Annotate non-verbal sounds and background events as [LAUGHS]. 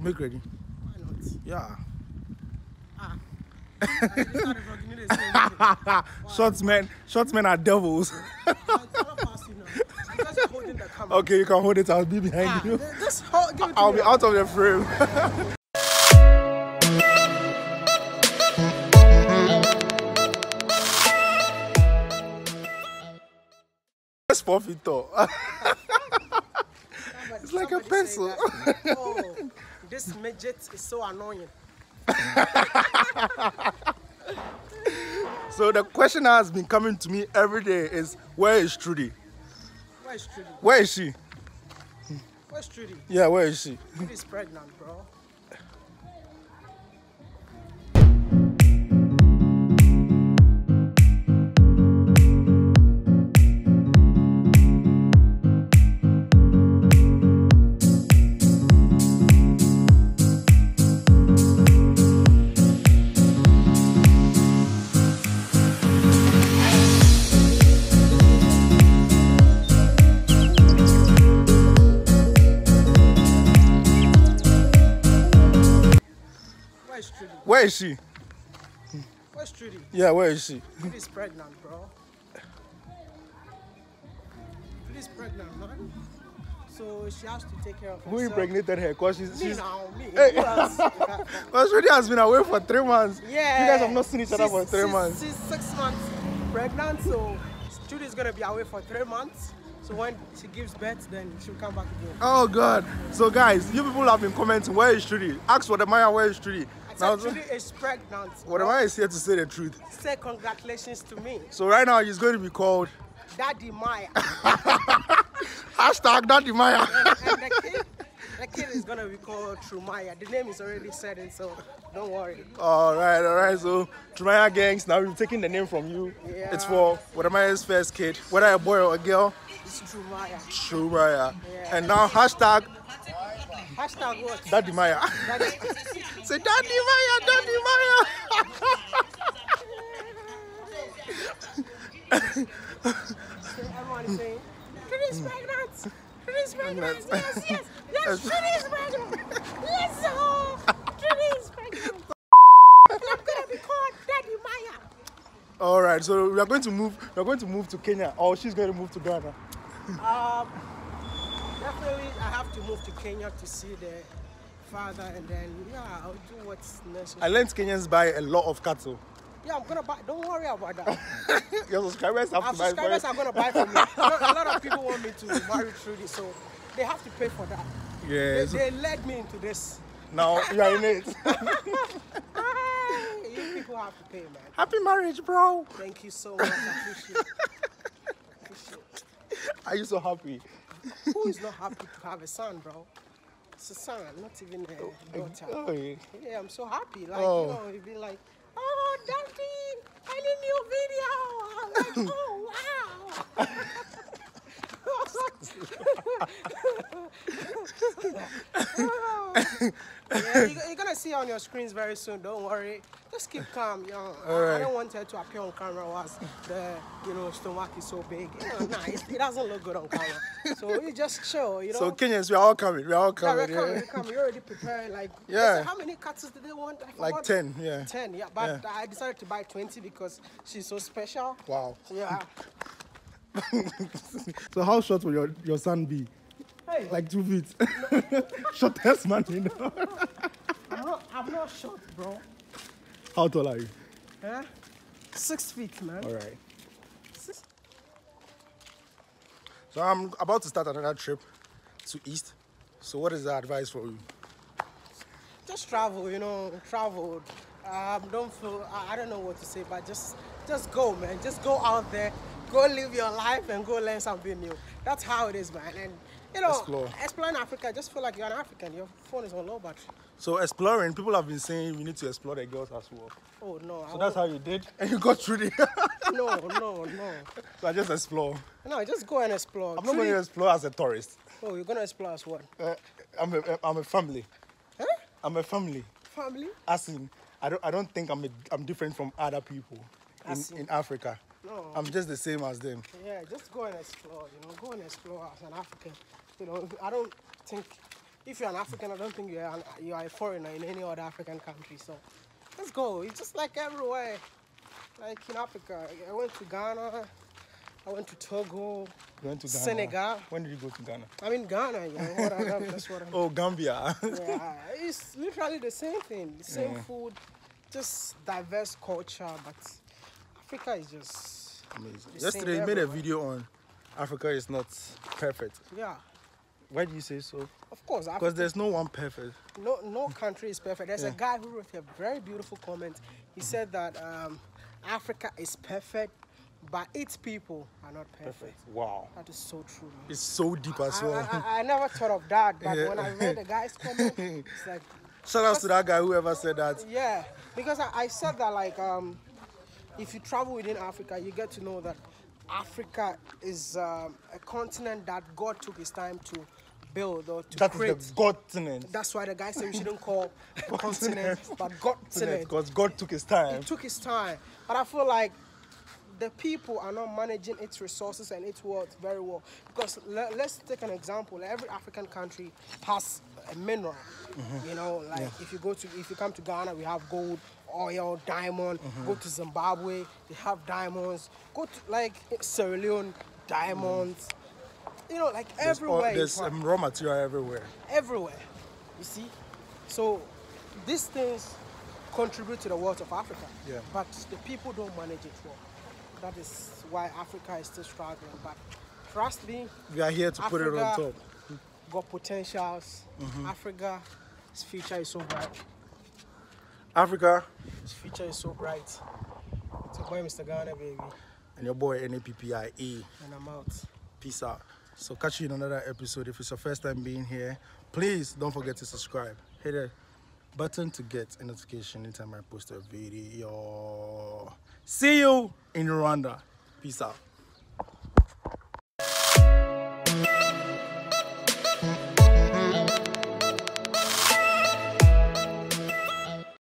Make ready. Why not? Yeah. Ah. [LAUGHS] I just started vlogging, you didn't say anything. Short men, short men are devils. I cannot pass you now. Because you're holding the camera. okay, you can hold it. I'll be behind Ah, you. just hold, give it I'll be out of the frame. Let's pop it up. It's like a pencil. This midget is so annoying. So the question that has been coming to me every day is, where is Trudy? Where is Trudy? Where is she? Where's Trudy? Yeah, where is she? Trudy's pregnant, bro. Where is she? Where's Trudy? Yeah, where is she? Trudy's pregnant, bro. Trudy's pregnant, man. So she has to take care of herself. Who impregnated her? Cause she's, Me she's now, me. Hey. Because [LAUGHS] Trudy has been away for three months. Yeah. You guys have not seen each other She's- for three she's- months. She's six months pregnant, so Judy's gonna be away for three months. So when she gives birth, then she'll come back again. Oh God! So guys, you people have been commenting. Where is Trudy? Ask Wode Maya where is Trudy. I Now, Judy is pregnant. Wode Maya is here to say the truth. Say congratulations to me, So right now he's going to be called Daddy Maya. [LAUGHS] hashtag Daddy Maya. and the kid, the kid is gonna be called Trumaya. The name is already said in, so don't worry. all right, all right. So Trumaya gangs. Now we've taken the name from you. Yeah. It's for What Wode Maya's first kid, whether a boy or a girl. It's Trumaya. Trumaya. Yeah. And now hashtag Hashtag what? Daddy Maya. Daddy. [LAUGHS] Say Daddy Maya, Daddy Maya. Everyone is saying, Trudy's pregnant. Trudy's pregnant. Yes, yes, yes. Trudy's pregnant. Yes, oh, Trudy's pregnant. I'm gonna be called Daddy Maya. All right, so we are going to move. We are going to move to Kenya, or she's going to move to Ghana. Um, definitely, I have to move to Kenya to see the father, and then yeah, I'll do what's necessary. I learned Kenyans buy a lot of cattle. Yeah, I'm gonna buy. Don't worry about that. [LAUGHS] Your subscribers have Our to buy. subscribers are gonna buy from me. [LAUGHS] a lot of people want me to marry Trudy, so they have to pay for that. it. They, Yes. they led me into this. Now [LAUGHS] you are in it. You people have to pay, man. Happy marriage, bro. Thank you so much. I appreciate it. Appreciate it. Are you so happy? Who is not happy to have a son, bro? It's a son, not even a daughter. Oh, yeah. Yeah, I'm so happy. Like, Oh. you know, you'd be like, oh, daddy, I need new video. I'm like, [LAUGHS] oh, wow. [LAUGHS] [LAUGHS] yeah, you- you're gonna see on your screens very soon. Don't worry. Just keep calm, you know. I- I don't want her to appear on camera whilst the, you know, stomach is so big. You know, nah, it, it doesn't look good on camera. So you just chill, you know. So Kenyans, we are all coming. We are all Yeah, we're coming. coming, Yeah. we're coming. You're already prepared. Like, Yeah. how many cuts did they want? Like 10, yeah. 10, yeah. But Yeah. I decided to buy 20 because she's so special. Wow. Yeah. [LAUGHS] So how short will your, your son be? Hey, Like two feet. [LAUGHS] Shortest man you know. [LAUGHS] I'm not, short, bro. How tall are you? Huh? Six feet, man. All right. Six- So I'm about to start another trip to East. So what is the advice for you? Just travel, you know, travel. Um, don't feel, I, I don't know what to say, but just, just go, man. Just go out there, go live your life and go learn something new. That's how it is, man. And, you know, Explore. exploring Africa, just feel like you're an African. Your phone is on low battery. So exploring, people have been saying we need to explore the girls as well. Oh, no. I So that's won't- how you did, and [LAUGHS] you got through the [LAUGHS] No, no, no. so I just explore. No, just go and explore. I'm not going to explore as a tourist. Oh, you're gonna explore as what? Uh, I'm a, I'm a family. Huh? I'm a family. Family? As in, I don't, I don't think I'm, a, I'm different from other people in, in Africa. No. I'm just the same as them. Yeah, just go and explore. You know, go and explore as an African. You know, I don't think if you're an African, I don't think you're an, you are a foreigner in any other African country. So let's go. It's just like everywhere. Like in Africa, I went to Ghana, I went to Togo, You went to Ghana. Senegal. When did you go to Ghana? I'm in Ghana. You know what I love, that's what. Oh, Gambia. [LAUGHS] Yeah, it's literally the same thing. The same Yeah. food, just diverse culture. But Africa is just Amazing. Yesterday, you made a video on Africa is not perfect. yeah. Why do you say so? Of course, Because there's no one perfect. no no country is perfect. There's Yeah. a guy who wrote a very beautiful comment. He said that um, Africa is perfect, but its people are not perfect. Wow. That is so true. Man. It's so deep as I, well. I, I, I never thought of that, but Yeah. when I read the guy's [LAUGHS] comment, it's like, Shout out to that guy whoever said that. yeah, because I, I said that like um, if you travel within Africa, you get to know that Africa is um, a continent that God took His time to build or to That create. is the continent. That's why the guy said we shouldn't call a [LAUGHS] continent, but continent. Because God took his time. It took his time, but I feel like the people are not managing its resources and its wealth very well. Because le- let's take an example. Every African country has a mineral. Mm-hmm. You know, like if you go to if you come to Ghana, we have gold, oil, diamond. Mm-hmm. Go to Zimbabwe, they have diamonds. Go to like Sierra Leone, diamonds. Mm-hmm. You know, like There's, everywhere. you there's um, raw material everywhere. everywhere. You see? So these things contribute to the wealth of Africa. Yeah. But the people don't manage it well. That is why Africa is still struggling. But trust me, We are here to put it on top. got potentials. Mm-hmm. Africa's future is so bright. Africa Its future is so bright. It's your boy Mr. Ghana, baby. and your boy NAPPIE. And I'm out. Peace out. So catch you in another episode. If it's your first time being here, please don't forget to subscribe. Hit the button to get a notification anytime I post a video. See you in Rwanda. Peace out.